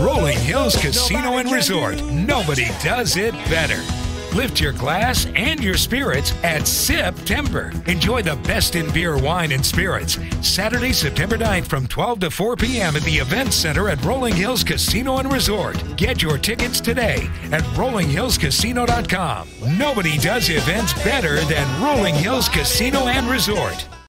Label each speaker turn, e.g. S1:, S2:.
S1: Rolling Hills Casino and Resort. Nobody does it better. Lift your glass and your spirits at Sip September. Enjoy the best in beer, wine, and spirits. Saturday, September 9th from 12 to 4 p.m. at the Event Center at Rolling Hills Casino and Resort. Get your tickets today at rollinghillscasino.com. Nobody does events better than Rolling Hills Casino and Resort.